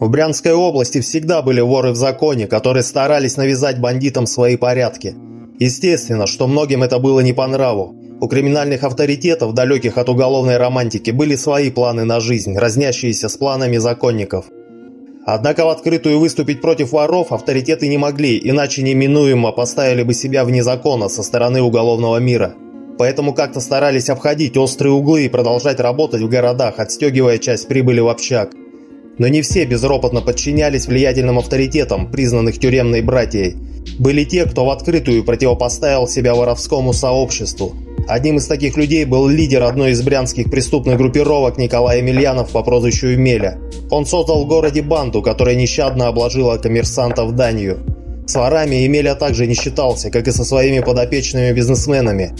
В Брянской области всегда были воры в законе, которые старались навязать бандитам свои порядки. Естественно, что многим это было не по нраву. У криминальных авторитетов, далеких от уголовной романтики, были свои планы на жизнь, разнящиеся с планами законников. Однако в открытую выступить против воров авторитеты не могли, иначе неминуемо поставили бы себя вне закона со стороны уголовного мира. Поэтому как-то старались обходить острые углы и продолжать работать в городах, отстегивая часть прибыли в общак. Но не все безропотно подчинялись влиятельным авторитетам, признанных тюремной братьей. Были те, кто в открытую противопоставил себя воровскому сообществу. Одним из таких людей был лидер одной из брянских преступных группировок Николай Емельянов по прозвищу Емеля. Он создал в городе банду, которая нещадно обложила коммерсантов данью. С ворами Емеля также не считался, как и со своими подопечными бизнесменами.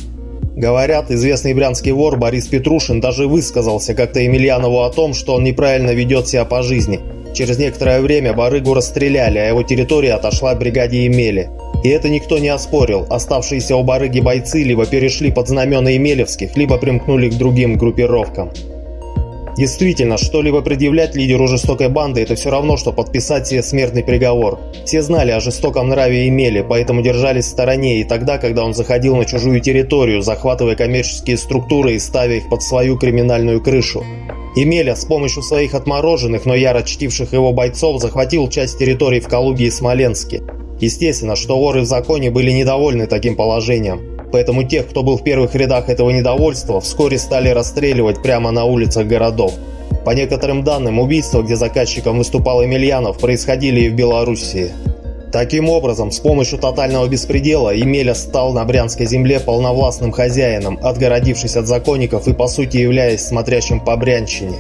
Говорят, известный брянский вор Борис Петрушин даже высказался как-то Емельянову о том, что он неправильно ведет себя по жизни. Через некоторое время барыгу расстреляли, а его территория отошла бригаде Емели. И это никто не оспорил. Оставшиеся у барыги бойцы либо перешли под знамена Емелевских, либо примкнули к другим группировкам. Действительно, что-либо предъявлять лидеру жестокой банды – это все равно, что подписать себе смертный приговор. Все знали о жестоком нраве Емели, поэтому держались в стороне и тогда, когда он заходил на чужую территорию, захватывая коммерческие структуры и ставя их под свою криминальную крышу. Емеля с помощью своих отмороженных, но яро чтивших его бойцов захватил часть территорий в Калуге и Смоленске. Естественно, что воры в законе были недовольны таким положением. Поэтому тех, кто был в первых рядах этого недовольства, вскоре стали расстреливать прямо на улицах городов. По некоторым данным, убийства, где заказчиком выступал Емельянов, происходили и в Белоруссии. Таким образом, с помощью тотального беспредела Емеля стал на Брянской земле полновластным хозяином, отгородившись от законников и по сути являясь смотрящим по Брянщине.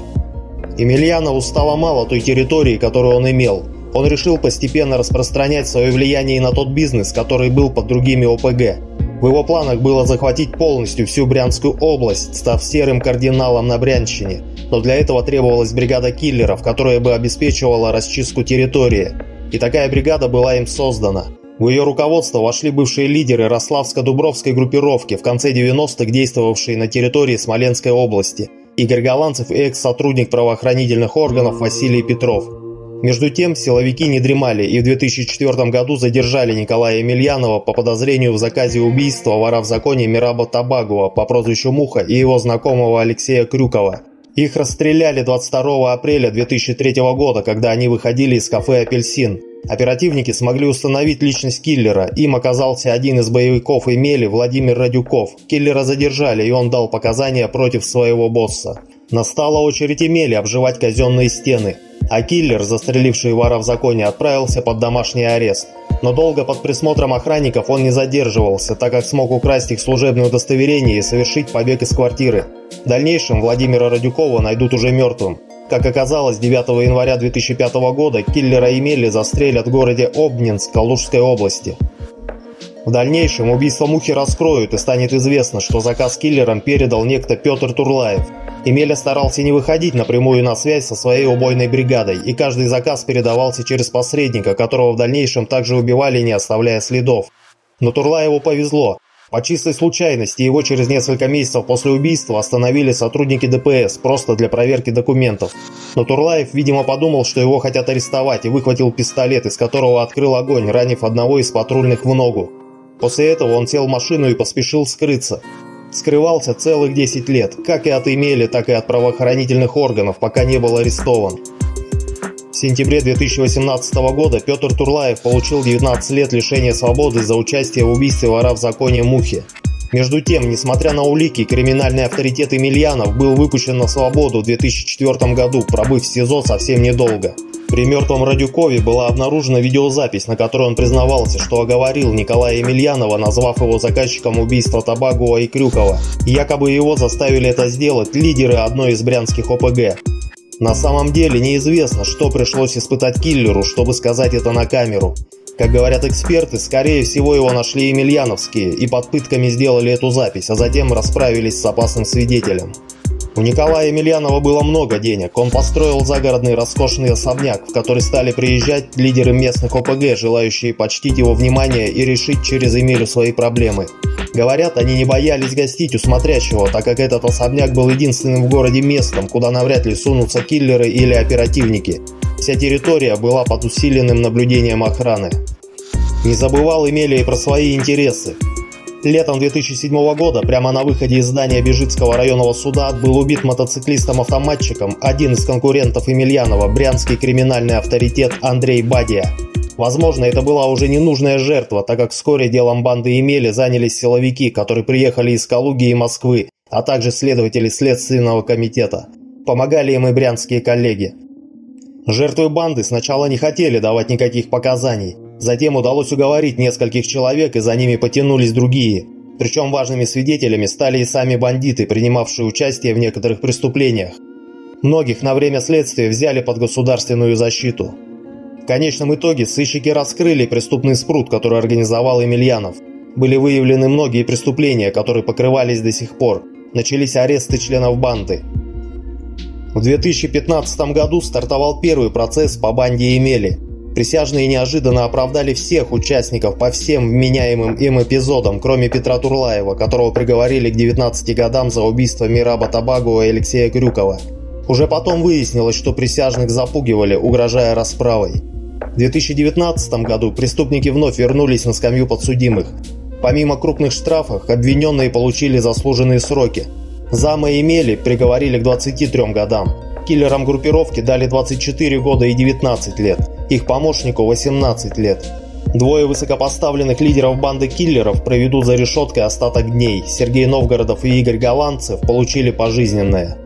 Емельянову стало мало той территории, которую он имел. Он решил постепенно распространять свое влияние и на тот бизнес, который был под другими ОПГ. В его планах было захватить полностью всю Брянскую область, став серым кардиналом на Брянщине, но для этого требовалась бригада киллеров, которая бы обеспечивала расчистку территории. И такая бригада была им создана. В ее руководство вошли бывшие лидеры Рославско-Дубровской группировки, в конце 90-х действовавшие на территории Смоленской области, Игорь Голландцев и экс-сотрудник правоохранительных органов Василий Петров – между тем, силовики не дремали и в 2004 году задержали Николая Емельянова по подозрению в заказе убийства вора в законе Мираба Табагова по прозвищу Муха и его знакомого Алексея Крюкова. Их расстреляли 22 апреля 2003 года, когда они выходили из кафе «Апельсин». Оперативники смогли установить личность киллера. Им оказался один из боевиков Эмели, Владимир Радюков. Киллера задержали, и он дал показания против своего босса. Настала очередь Эмели обживать казенные стены а киллер, застреливший вора в законе, отправился под домашний арест. Но долго под присмотром охранников он не задерживался, так как смог украсть их служебное удостоверение и совершить побег из квартиры. В дальнейшем Владимира Радюкова найдут уже мертвым. Как оказалось, 9 января 2005 года киллера Емели застрелят в городе Обнинск Калужской области. В дальнейшем убийство Мухи раскроют и станет известно, что заказ киллером передал некто Петр Турлаев. Емеля старался не выходить напрямую на связь со своей убойной бригадой, и каждый заказ передавался через посредника, которого в дальнейшем также убивали, не оставляя следов. Но Турлаеву повезло. По чистой случайности его через несколько месяцев после убийства остановили сотрудники ДПС просто для проверки документов. Но Турлаев, видимо, подумал, что его хотят арестовать и выхватил пистолет, из которого открыл огонь, ранив одного из патрульных в ногу. После этого он сел в машину и поспешил скрыться. Скрывался целых 10 лет, как и от Эмели, так и от правоохранительных органов, пока не был арестован. В сентябре 2018 года Петр Турлаев получил 19 лет лишения свободы за участие в убийстве вора в законе Мухи. Между тем, несмотря на улики, криминальный авторитет Емельянов был выпущен на свободу в 2004 году, пробыв в СИЗО совсем недолго. При мертвом Радюкове была обнаружена видеозапись, на которой он признавался, что оговорил Николая Емельянова, назвав его заказчиком убийства Табагова и Крюкова. якобы его заставили это сделать лидеры одной из брянских ОПГ. На самом деле неизвестно, что пришлось испытать киллеру, чтобы сказать это на камеру. Как говорят эксперты, скорее всего его нашли емельяновские и под пытками сделали эту запись, а затем расправились с опасным свидетелем. У Николая Емельянова было много денег. Он построил загородный роскошный особняк, в который стали приезжать лидеры местных ОПГ, желающие почтить его внимание и решить через Эмилю свои проблемы. Говорят, они не боялись гостить у смотрящего, так как этот особняк был единственным в городе местом, куда навряд ли сунутся киллеры или оперативники. Вся территория была под усиленным наблюдением охраны. Не забывал имели и про свои интересы. Летом 2007 года прямо на выходе из здания Бежицкого районного суда был убит мотоциклистом-автоматчиком один из конкурентов Емельянова, брянский криминальный авторитет Андрей Бадия. Возможно, это была уже ненужная жертва, так как вскоре делом банды Емели занялись силовики, которые приехали из Калуги и Москвы, а также следователи Следственного комитета. Помогали им и брянские коллеги. Жертвы банды сначала не хотели давать никаких показаний, Затем удалось уговорить нескольких человек, и за ними потянулись другие. Причем важными свидетелями стали и сами бандиты, принимавшие участие в некоторых преступлениях. Многих на время следствия взяли под государственную защиту. В конечном итоге сыщики раскрыли преступный спрут, который организовал Емельянов. Были выявлены многие преступления, которые покрывались до сих пор. Начались аресты членов банды. В 2015 году стартовал первый процесс по банде Емели – Присяжные неожиданно оправдали всех участников по всем вменяемым им эпизодам, кроме Петра Турлаева, которого приговорили к 19 годам за убийство Мираба Табагу и Алексея Крюкова. Уже потом выяснилось, что присяжных запугивали, угрожая расправой. В 2019 году преступники вновь вернулись на скамью подсудимых. Помимо крупных штрафов, обвиненные получили заслуженные сроки. Зама имели приговорили к 23 годам. Киллерам группировки дали 24 года и 19 лет, их помощнику 18 лет. Двое высокопоставленных лидеров банды киллеров проведут за решеткой остаток дней. Сергей Новгородов и Игорь Голландцев получили пожизненное.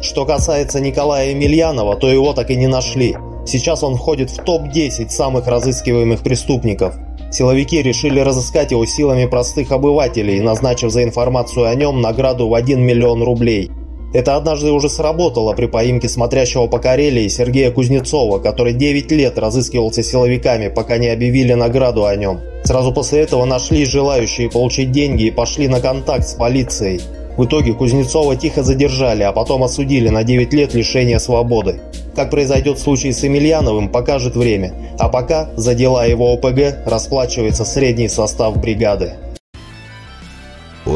Что касается Николая Емельянова, то его так и не нашли. Сейчас он входит в топ-10 самых разыскиваемых преступников. Силовики решили разыскать его силами простых обывателей, назначив за информацию о нем награду в 1 миллион рублей. Это однажды уже сработало при поимке смотрящего по Карелии Сергея Кузнецова, который 9 лет разыскивался силовиками, пока не объявили награду о нем. Сразу после этого нашли желающие получить деньги и пошли на контакт с полицией. В итоге Кузнецова тихо задержали, а потом осудили на 9 лет лишения свободы. Как произойдет в случае с Емельяновым, покажет время. А пока за дела его ОПГ расплачивается средний состав бригады.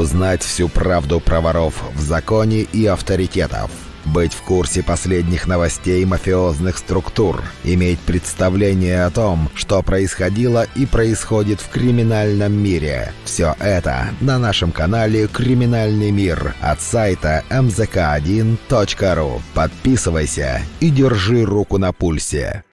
Узнать всю правду про воров в законе и авторитетов. Быть в курсе последних новостей мафиозных структур. Иметь представление о том, что происходило и происходит в криминальном мире. Все это на нашем канале «Криминальный мир» от сайта mzk1.ru. Подписывайся и держи руку на пульсе.